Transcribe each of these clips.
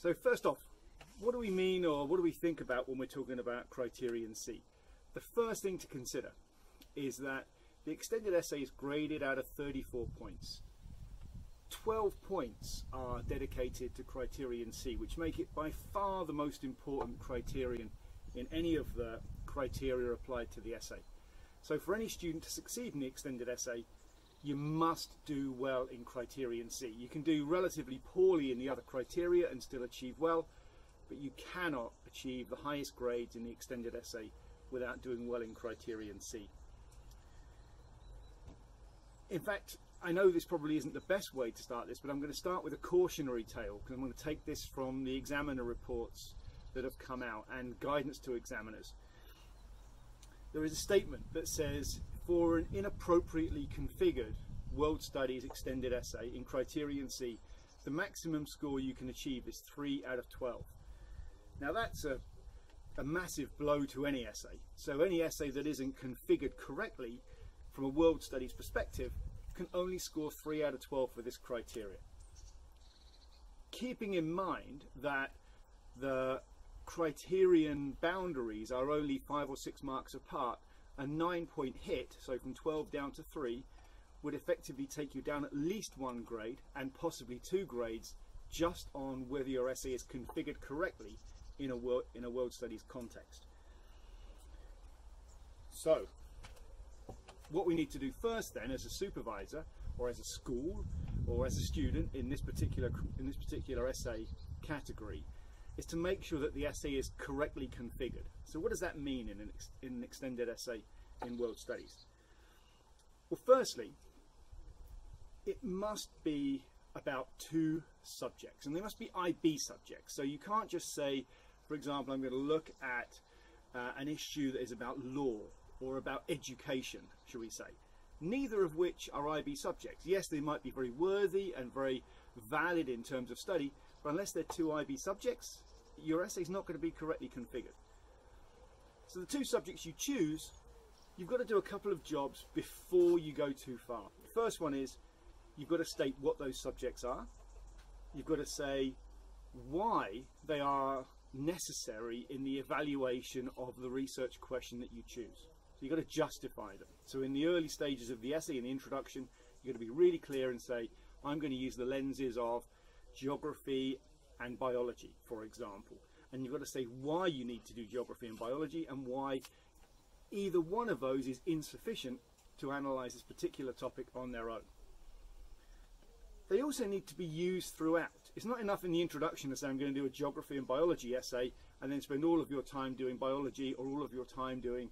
So first off, what do we mean or what do we think about when we're talking about criterion C? The first thing to consider is that the extended essay is graded out of 34 points. 12 points are dedicated to criterion C, which make it by far the most important criterion in any of the criteria applied to the essay. So for any student to succeed in the extended essay, you must do well in criterion C. You can do relatively poorly in the other criteria and still achieve well, but you cannot achieve the highest grades in the extended essay without doing well in criterion C. In fact, I know this probably isn't the best way to start this, but I'm going to start with a cautionary tale because I'm going to take this from the examiner reports that have come out and guidance to examiners. There is a statement that says for an inappropriately configured World Studies extended essay in Criterion C, the maximum score you can achieve is 3 out of 12. Now that's a, a massive blow to any essay. So any essay that isn't configured correctly from a World Studies perspective can only score 3 out of 12 for this criteria. Keeping in mind that the criterion boundaries are only 5 or 6 marks apart, a 9 point hit, so from 12 down to 3, would effectively take you down at least one grade and possibly two grades just on whether your essay is configured correctly in a world, in a world studies context. So, what we need to do first then as a supervisor or as a school or as a student in this particular in this particular essay category is to make sure that the essay is correctly configured. So what does that mean in an, ex in an extended essay in world studies? Well firstly it must be about two subjects and they must be IB subjects so you can't just say for example I'm going to look at uh, an issue that is about law or about education, shall we say. Neither of which are IB subjects. Yes, they might be very worthy and very valid in terms of study, but unless they're two IB subjects, your essay is not going to be correctly configured. So the two subjects you choose, you've got to do a couple of jobs before you go too far. The first one is you've got to state what those subjects are. You've got to say why they are necessary in the evaluation of the research question that you choose. So you've got to justify them. So in the early stages of the essay, in the introduction, you've got to be really clear and say, I'm going to use the lenses of geography and biology, for example. And you've got to say why you need to do geography and biology and why either one of those is insufficient to analyse this particular topic on their own. They also need to be used throughout. It's not enough in the introduction to say I'm going to do a geography and biology essay and then spend all of your time doing biology or all of your time doing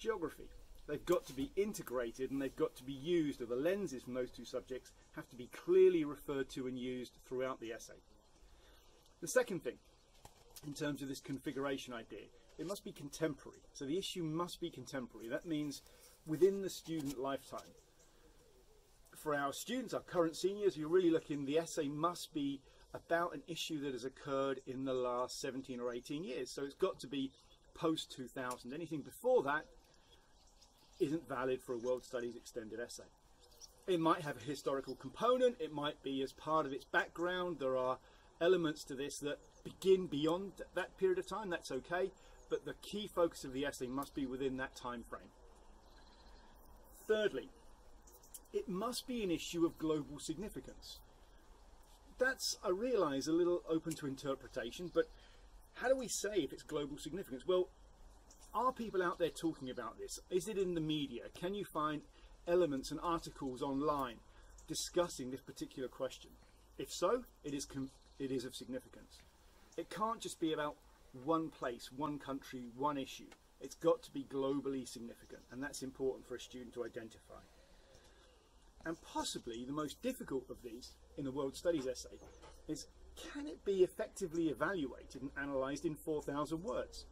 geography. They've got to be integrated and they've got to be used, or the lenses from those two subjects have to be clearly referred to and used throughout the essay. The second thing, in terms of this configuration idea, it must be contemporary. So the issue must be contemporary. That means within the student lifetime. For our students, our current seniors, you're really looking, the essay must be about an issue that has occurred in the last 17 or 18 years. So it's got to be post 2000. Anything before that isn't valid for a World Studies extended essay. It might have a historical component, it might be as part of its background, there are elements to this that begin beyond that period of time, that's okay, but the key focus of the essay must be within that time frame. Thirdly, it must be an issue of global significance. That's, I realise, a little open to interpretation, but how do we say if it's global significance? Well, are people out there talking about this? Is it in the media? Can you find elements and articles online discussing this particular question? If so, it is, it is of significance. It can't just be about one place, one country, one issue. It's got to be globally significant, and that's important for a student to identify. And possibly the most difficult of these in the World Studies essay is can it be effectively evaluated and analysed in 4,000 words?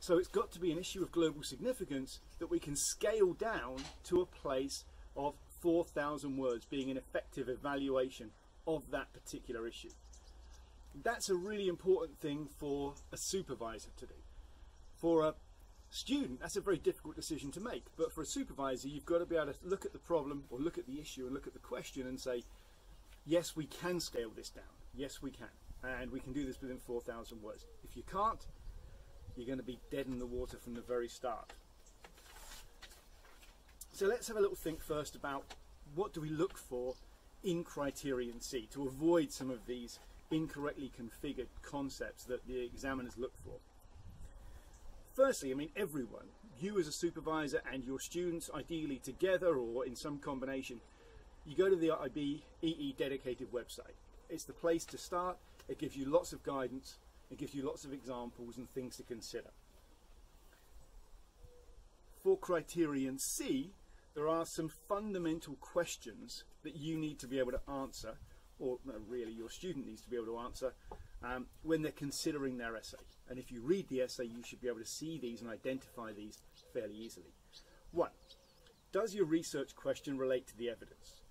So it's got to be an issue of global significance that we can scale down to a place of 4,000 words being an effective evaluation of that particular issue. That's a really important thing for a supervisor to do. For a student, that's a very difficult decision to make. But for a supervisor, you've got to be able to look at the problem or look at the issue and look at the question and say, yes, we can scale this down. Yes, we can. and we can do this within 4,000 words. If you can't, you're going to be dead in the water from the very start. So let's have a little think first about what do we look for in Criterion C to avoid some of these incorrectly configured concepts that the examiners look for. Firstly, I mean everyone, you as a supervisor and your students ideally together or in some combination, you go to the IB EE dedicated website. It's the place to start. It gives you lots of guidance. It gives you lots of examples and things to consider. For Criterion C, there are some fundamental questions that you need to be able to answer, or really your student needs to be able to answer, um, when they're considering their essay. And if you read the essay, you should be able to see these and identify these fairly easily. One, does your research question relate to the evidence?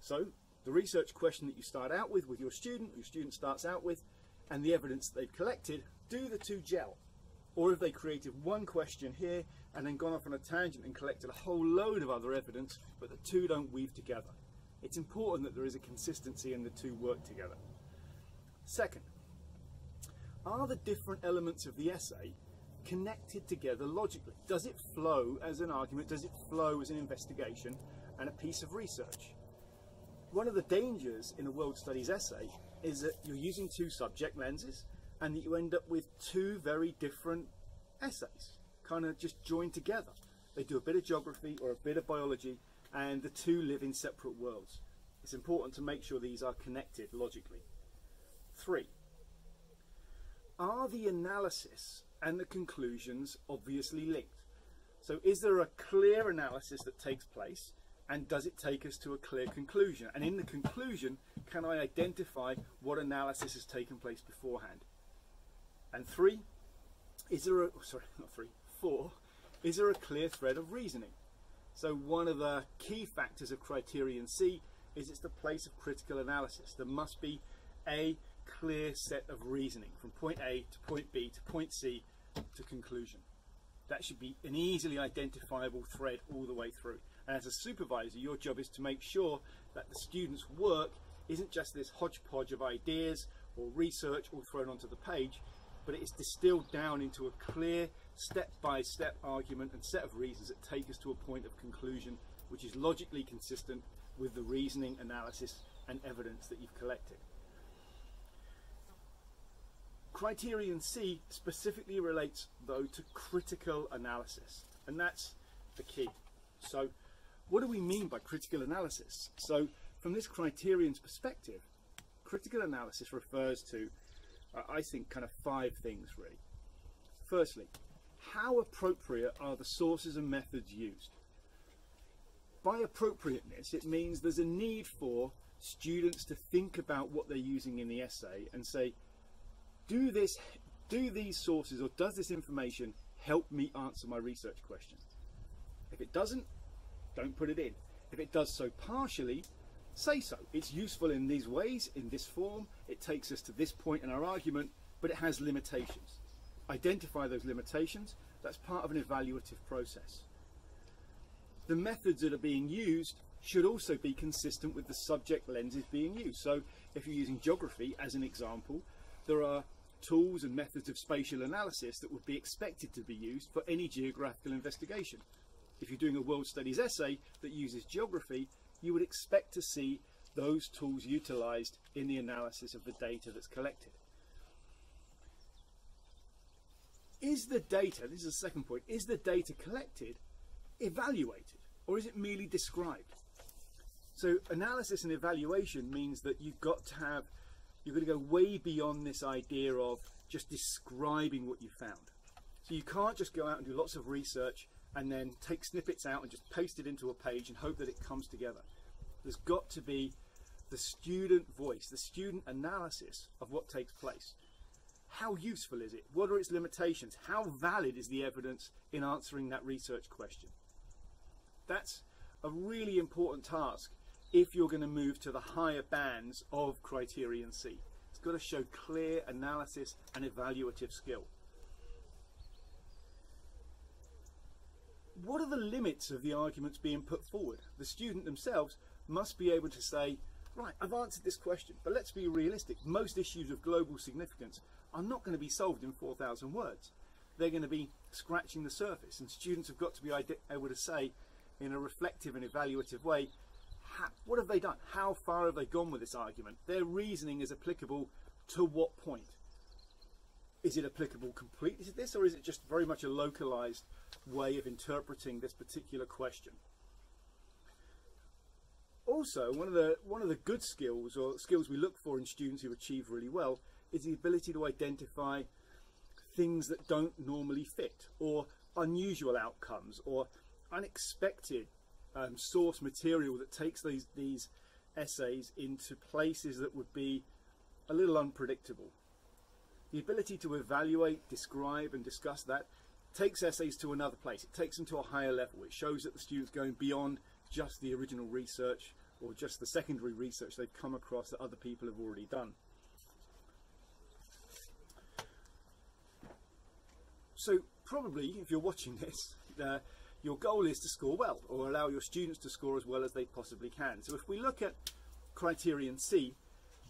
So, the research question that you start out with, with your student, your student starts out with, and the evidence they've collected, do the two gel? Or have they created one question here and then gone off on a tangent and collected a whole load of other evidence, but the two don't weave together? It's important that there is a consistency and the two work together. Second, are the different elements of the essay connected together logically? Does it flow as an argument? Does it flow as an investigation and a piece of research? One of the dangers in a world studies essay is that you're using two subject lenses and that you end up with two very different essays, kind of just joined together. They do a bit of geography or a bit of biology and the two live in separate worlds. It's important to make sure these are connected logically. Three, are the analysis and the conclusions obviously linked? So is there a clear analysis that takes place and does it take us to a clear conclusion? And in the conclusion, can I identify what analysis has taken place beforehand? And three, is there a, oh, sorry, not three, four, is there a clear thread of reasoning? So one of the key factors of criterion C is it's the place of critical analysis. There must be a clear set of reasoning from point A to point B to point C to conclusion. That should be an easily identifiable thread all the way through. And as a supervisor, your job is to make sure that the student's work isn't just this hodgepodge of ideas or research all thrown onto the page, but it is distilled down into a clear step-by-step -step argument and set of reasons that take us to a point of conclusion which is logically consistent with the reasoning, analysis and evidence that you've collected. Criterion C specifically relates though to critical analysis and that's the key. So what do we mean by critical analysis? So from this criterion's perspective, critical analysis refers to, uh, I think, kind of five things really. Firstly, how appropriate are the sources and methods used? By appropriateness, it means there's a need for students to think about what they're using in the essay and say, do this, do these sources or does this information help me answer my research question? If it doesn't, don't put it in. If it does so partially, say so. It's useful in these ways, in this form, it takes us to this point in our argument, but it has limitations. Identify those limitations, that's part of an evaluative process. The methods that are being used should also be consistent with the subject lenses being used. So if you're using geography as an example, there are tools and methods of spatial analysis that would be expected to be used for any geographical investigation. If you're doing a world studies essay that uses geography, you would expect to see those tools utilized in the analysis of the data that's collected. Is the data, this is the second point, is the data collected evaluated or is it merely described? So analysis and evaluation means that you've got to have you're going to go way beyond this idea of just describing what you found. So you can't just go out and do lots of research and then take snippets out and just paste it into a page and hope that it comes together. There's got to be the student voice, the student analysis of what takes place. How useful is it? What are its limitations? How valid is the evidence in answering that research question? That's a really important task if you're going to move to the higher bands of criterion C. It's got to show clear analysis and evaluative skill. What are the limits of the arguments being put forward? The student themselves must be able to say, right, I've answered this question, but let's be realistic. Most issues of global significance are not going to be solved in 4,000 words. They're going to be scratching the surface, and students have got to be able to say, in a reflective and evaluative way, what have they done? How far have they gone with this argument? Their reasoning is applicable to what point? Is it applicable completely to this, or is it just very much a localized way of interpreting this particular question? Also, one of the one of the good skills or skills we look for in students who achieve really well is the ability to identify things that don't normally fit or unusual outcomes or unexpected um, source material that takes these these essays into places that would be a little unpredictable. The ability to evaluate, describe and discuss that takes essays to another place. It takes them to a higher level. It shows that the student's going beyond just the original research or just the secondary research they've come across that other people have already done. So probably, if you're watching this, uh, your goal is to score well or allow your students to score as well as they possibly can. So if we look at criterion C,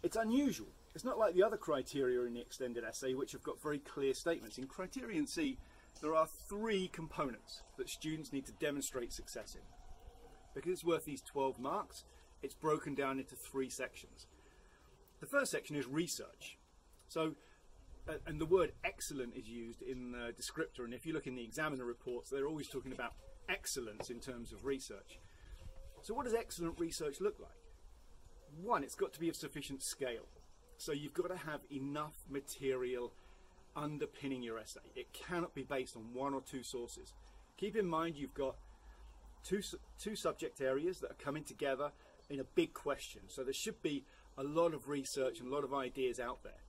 it's unusual. It's not like the other criteria in the extended essay which have got very clear statements. In criterion C, there are three components that students need to demonstrate success in. Because it's worth these 12 marks, it's broken down into three sections. The first section is research. So, Uh, and the word excellent is used in the descriptor, and if you look in the examiner reports, they're always talking about excellence in terms of research. So what does excellent research look like? One, it's got to be of sufficient scale. So you've got to have enough material underpinning your essay. It cannot be based on one or two sources. Keep in mind you've got two, two subject areas that are coming together in a big question. So there should be a lot of research and a lot of ideas out there.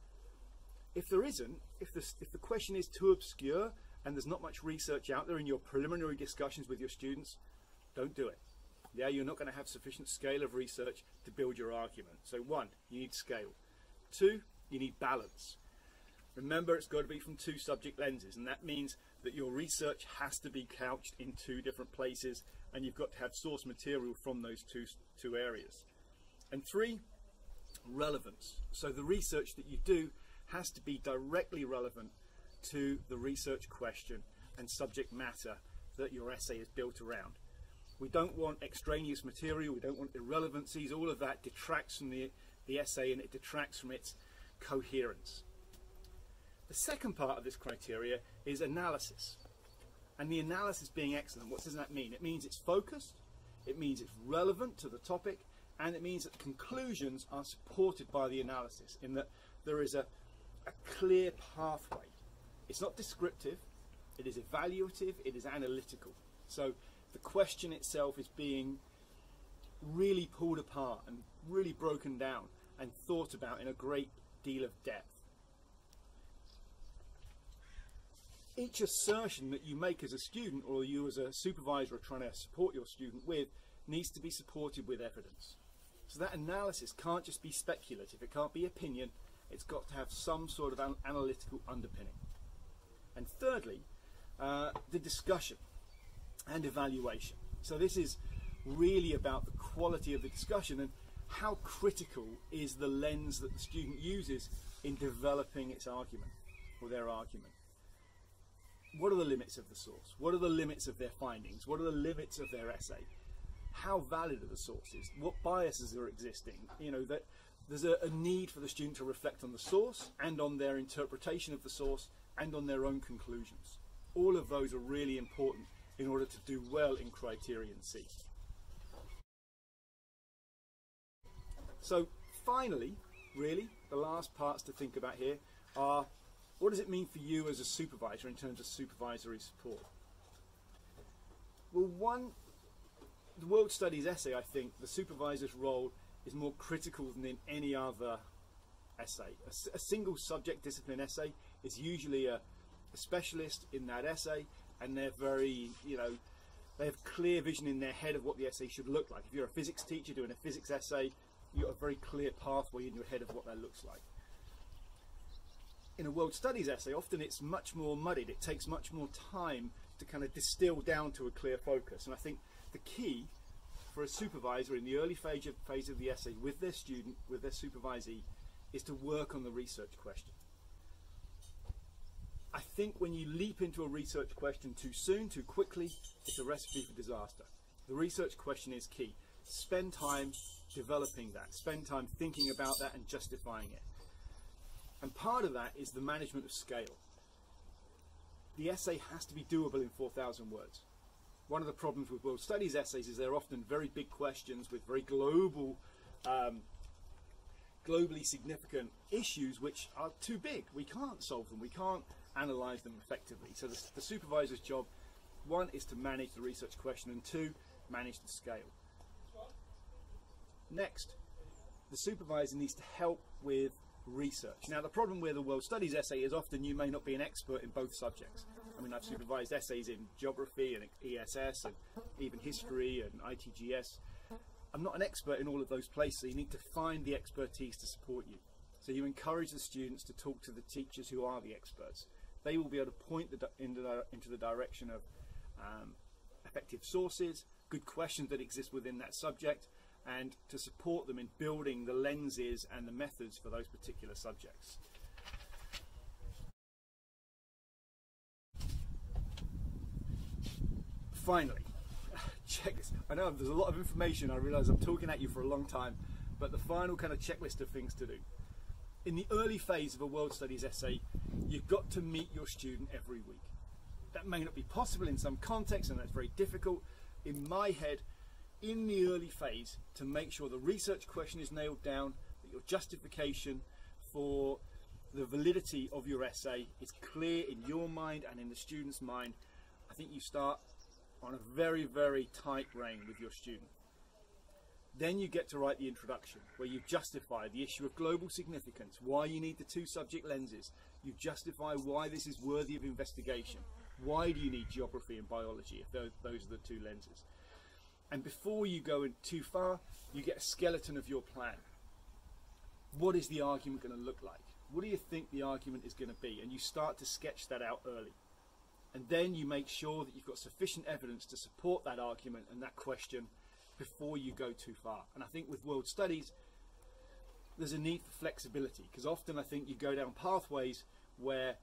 If there isn't, if the, if the question is too obscure and there's not much research out there in your preliminary discussions with your students, don't do it. Yeah, you're not going to have sufficient scale of research to build your argument. So one, you need scale. Two, you need balance. Remember, it's got to be from two subject lenses, and that means that your research has to be couched in two different places, and you've got to have source material from those two, two areas. And three, relevance. So the research that you do has to be directly relevant to the research question and subject matter that your essay is built around. We don't want extraneous material, we don't want irrelevancies, all of that detracts from the, the essay and it detracts from its coherence. The second part of this criteria is analysis. And the analysis being excellent, what does that mean? It means it's focused, it means it's relevant to the topic, and it means that conclusions are supported by the analysis in that there is a, a clear pathway. It's not descriptive, it is evaluative, it is analytical. So the question itself is being really pulled apart and really broken down and thought about in a great deal of depth. Each assertion that you make as a student or you as a supervisor are trying to support your student with needs to be supported with evidence. So that analysis can't just be speculative, it can't be opinion, it's got to have some sort of an analytical underpinning. And thirdly, uh, the discussion and evaluation. So this is really about the quality of the discussion and how critical is the lens that the student uses in developing its argument or their argument. What are the limits of the source? What are the limits of their findings? What are the limits of their essay? How valid are the sources? What biases are existing? You know, that there's a, a need for the student to reflect on the source and on their interpretation of the source and on their own conclusions. All of those are really important in order to do well in Criterion C. So finally, really, the last parts to think about here are what does it mean for you as a supervisor in terms of supervisory support? Well, one, the World Studies essay, I think, the supervisor's role is more critical than in any other essay. A, a single subject discipline essay is usually a, a specialist in that essay and they're very, you know, they have clear vision in their head of what the essay should look like. If you're a physics teacher doing a physics essay, you've got a very clear pathway in your head of what that looks like. In a world studies essay, often it's much more muddied. It takes much more time to kind of distill down to a clear focus. And I think the key for a supervisor in the early phase of, phase of the essay with their student, with their supervisee, is to work on the research question. I think when you leap into a research question too soon, too quickly, it's a recipe for disaster. The research question is key. Spend time developing that, spend time thinking about that and justifying it. And part of that is the management of scale. The essay has to be doable in 4,000 words. One of the problems with world studies essays is they're often very big questions with very global, um, globally significant issues which are too big. We can't solve them. We can't analyze them effectively. So the, the supervisor's job, one, is to manage the research question, and two, manage the scale. Next, the supervisor needs to help with research. Now, the problem with a world studies essay is often you may not be an expert in both subjects. I mean, I've supervised essays in geography and ESS and even history and ITGS. I'm not an expert in all of those places, so you need to find the expertise to support you. So you encourage the students to talk to the teachers who are the experts. They will be able to point the, into, the, into the direction of um, effective sources, good questions that exist within that subject, and to support them in building the lenses and the methods for those particular subjects. Finally, check this. I know there's a lot of information. I realise I'm talking at you for a long time, but the final kind of checklist of things to do. In the early phase of a world studies essay, you've got to meet your student every week. That may not be possible in some contexts, and that's very difficult. In my head, in the early phase to make sure the research question is nailed down, that your justification for the validity of your essay is clear in your mind and in the student's mind. I think you start on a very, very tight rein with your student. Then you get to write the introduction, where you justify the issue of global significance, why you need the two subject lenses. You justify why this is worthy of investigation. Why do you need geography and biology if those, those are the two lenses? And before you go in too far, you get a skeleton of your plan. What is the argument going to look like? What do you think the argument is going to be? And you start to sketch that out early. And then you make sure that you've got sufficient evidence to support that argument and that question before you go too far. And I think with world studies, there's a need for flexibility because often I think you go down pathways where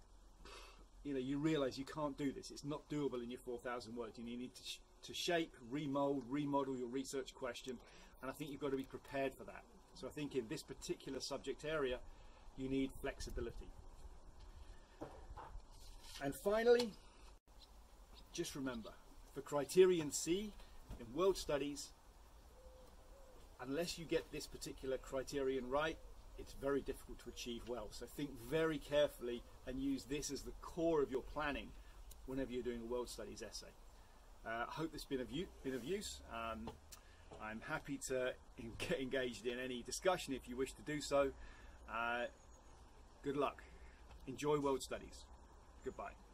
you know you realize you can't do this. It's not doable in your 4,000 words. You need to to shape, remold, remodel your research question, and I think you've got to be prepared for that. So I think in this particular subject area, you need flexibility. And finally, just remember, for criterion C in world studies, unless you get this particular criterion right, it's very difficult to achieve well. So think very carefully and use this as the core of your planning whenever you're doing a world studies essay. Uh, I hope this has been of, been of use. Um, I'm happy to get engaged in any discussion if you wish to do so. Uh, good luck. Enjoy World Studies. Goodbye.